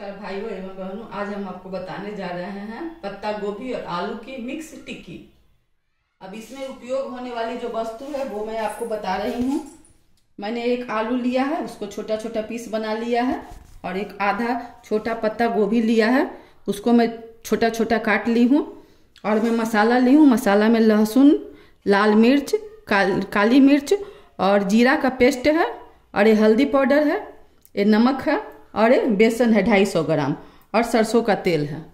नमस्कार भाइयों एवं बहनों आज हम आपको बताने जा रहे हैं पत्ता गोभी और आलू की मिक्स टिक्की। अब इसमें उपयोग होने वाली जो वस्तु है वो मैं आपको बता रही हूँ। मैंने एक आलू लिया है उसको छोटा छोटा पीस बना लिया है और एक आधा छोटा पत्ता गोभी लिया है उसको मैं छोटा छोटा काट ली हूँ और मैं मसाला ली हूँ। मसाला में लहसुन लाल मिर्च काल, काली मिर्च और जीरा का पेस्ट है और ये हल्दी पाउडर है ये नमक है और बेसन है ढाई सौ ग्राम और सरसों का तेल है।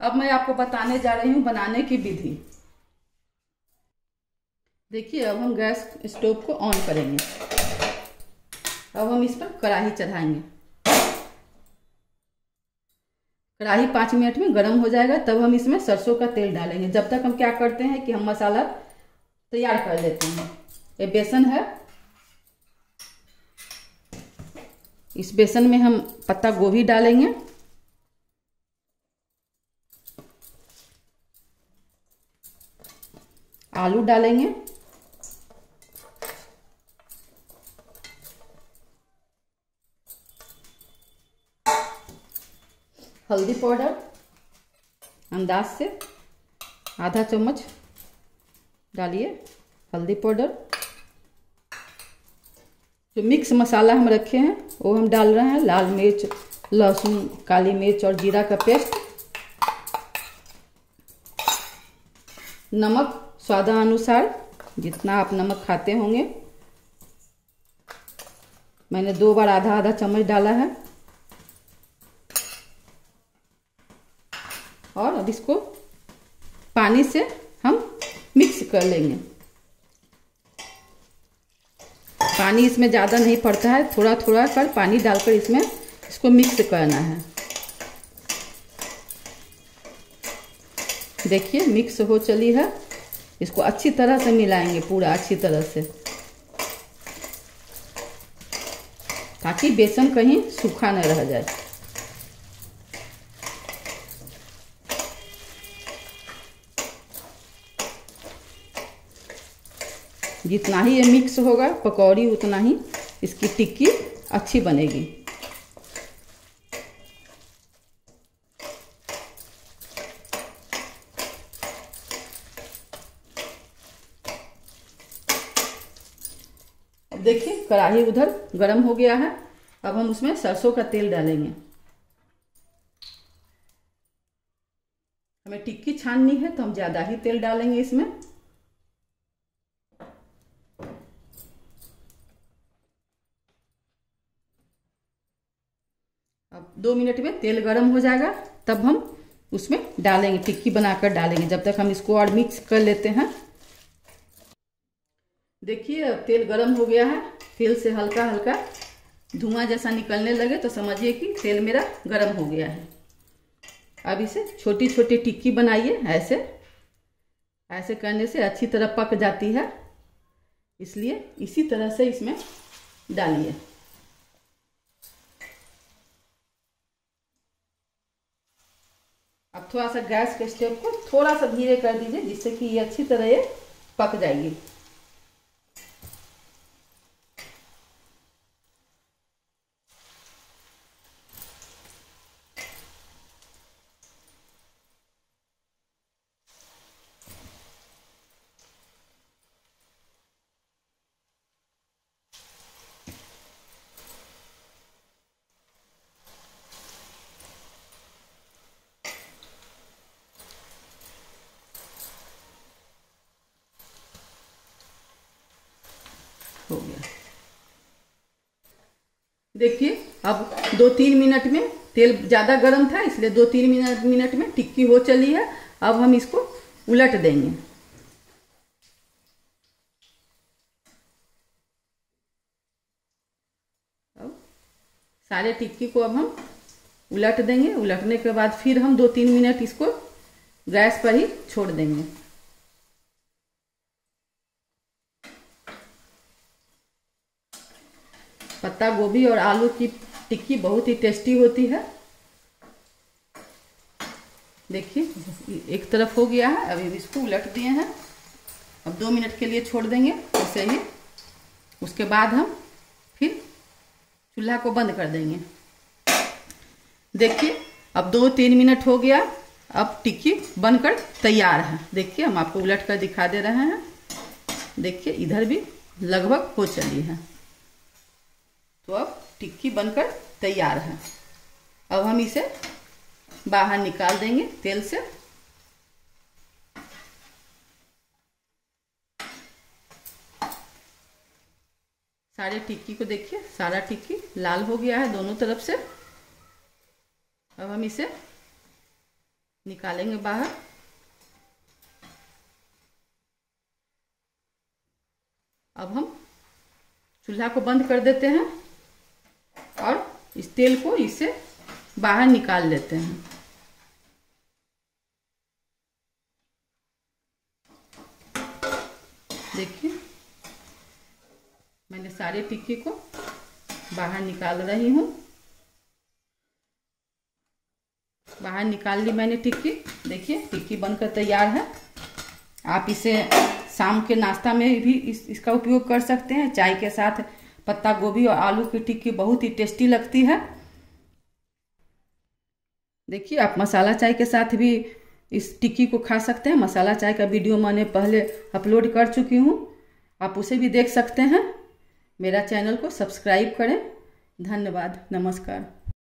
अब मैं आपको बताने जा रही हूँ बनाने की विधि। देखिए, अब हम गैस स्टोव को ऑन करेंगे। अब हम इस पर कढ़ाई चढ़ाएँगे। कढ़ाई पाँच मिनट में गर्म हो जाएगा, तब हम इसमें सरसों का तेल डालेंगे। जब तक हम क्या करते हैं कि हम मसाला तैयार कर लेते हैं। ये बेसन है इस बेसन में हम पत्ता गोभी डालेंगे। आलू डालेंगे। हल्दी पाउडर, अंदाज से आधा चम्मच डालिए हल्दी पाउडर। जो मिक्स मसाला हम रखे हैं, वो हम डाल रहे हैं, लाल मिर्च, लहसुन, काली मिर्च और जीरा का पेस्ट। नमक स्वादानुसार, जितना आप नमक खाते होंगे। मैंने दो बार आधा आधा चम्मच डाला है। और अब इसको पानी से हम मिक्स कर लेंगे। पानी इसमें ज़्यादा नहीं पड़ता है थोड़ा थोड़ा कर पानी डालकर इसमें इसको मिक्स करना है। देखिए मिक्स हो चली है। इसको अच्छी तरह से मिलाएँगे, पूरा अच्छी तरह से। ताकि बेसन कहीं सूखा न रह जाए। जितना ही ये मिक्स होगा, पकौड़ी उतना ही इसकी टिक्की अच्छी बनेगी। देखिए, कढ़ाई उधर गरम हो गया है। अब हम उसमें सरसों का तेल डालेंगे। हमें टिक्की छाननी है तो हम ज़्यादा ही तेल डालेंगे इसमें अब दो मिनट में तेल गर्म हो जाएगा, तब हम उसमें डालेंगे, टिक्की बनाकर डालेंगे। जब तक हम इसको और मिक्स कर लेते हैं। देखिए तेल गर्म हो गया है। तेल से हल्का हल्का धुआँ जैसा निकलने लगे तो समझिए कि तेल मेरा गर्म हो गया है। अब इसे छोटी छोटी टिक्की बनाइए। ऐसे ऐसे करने से अच्छी तरह पक जाती है। इसलिए इसी तरह से इसमें डालिए। थोड़ा सा गैस के स्टेप को थोड़ा सा धीरे कर दीजिए, जिससे कि ये अच्छी तरह ये पक जाएगी। हो गया। देखिए, अब दो तीन मिनट में तेल ज़्यादा गर्म था, इसलिए दो तीन मिनट मिनट में टिक्की हो चली है। अब हम इसको उलट देंगे। अब सारे टिक्की को अब हम उलट देंगे। उलटने के बाद फिर हम दो तीन मिनट इसको गैस पर ही छोड़ देंगे। पत्ता गोभी और आलू की टिक्की बहुत ही टेस्टी होती है। देखिए, एक तरफ़ हो गया है, अभी इसको उलट दिए हैं। अब दो मिनट के लिए छोड़ देंगे, ऐसे ही। उसके बाद हम फिर चूल्हा को बंद कर देंगे। देखिए, अब दो तीन मिनट हो गया, अब टिक्की बनकर तैयार है। देखिए, हम आपको उलट कर दिखा दे रहे हैं। देखिए, इधर भी लगभग हो चली है। तो अब टिक्की बनकर तैयार है। अब हम इसे बाहर निकाल देंगे तेल से। सारे टिक्की को देखिए, सारा टिक्की लाल हो गया है दोनों तरफ़ से। अब हम इसे निकालेंगे बाहर। अब हम चूल्हा को बंद कर देते हैं। इस तेल को इसे बाहर निकाल लेते हैं। देखिए मैंने सारे टिक्की को बाहर निकाल रही हूँ। बाहर निकाल ली मैंने टिक्की। देखिए टिक्की बनकर तैयार है। आप इसे शाम के नाश्ता में भी इस, इसका उपयोग कर सकते हैं चाय के साथ पत्ता गोभी और आलू की टिक्की बहुत ही टेस्टी लगती है। देखिए, आप मसाला चाय के साथ भी इस टिक्की को खा सकते हैं। मसाला चाय का वीडियो मैंने पहले अपलोड कर चुकी हूँ। आप उसे भी देख सकते हैं। मेरा चैनल को सब्सक्राइब करें। धन्यवाद। नमस्कार।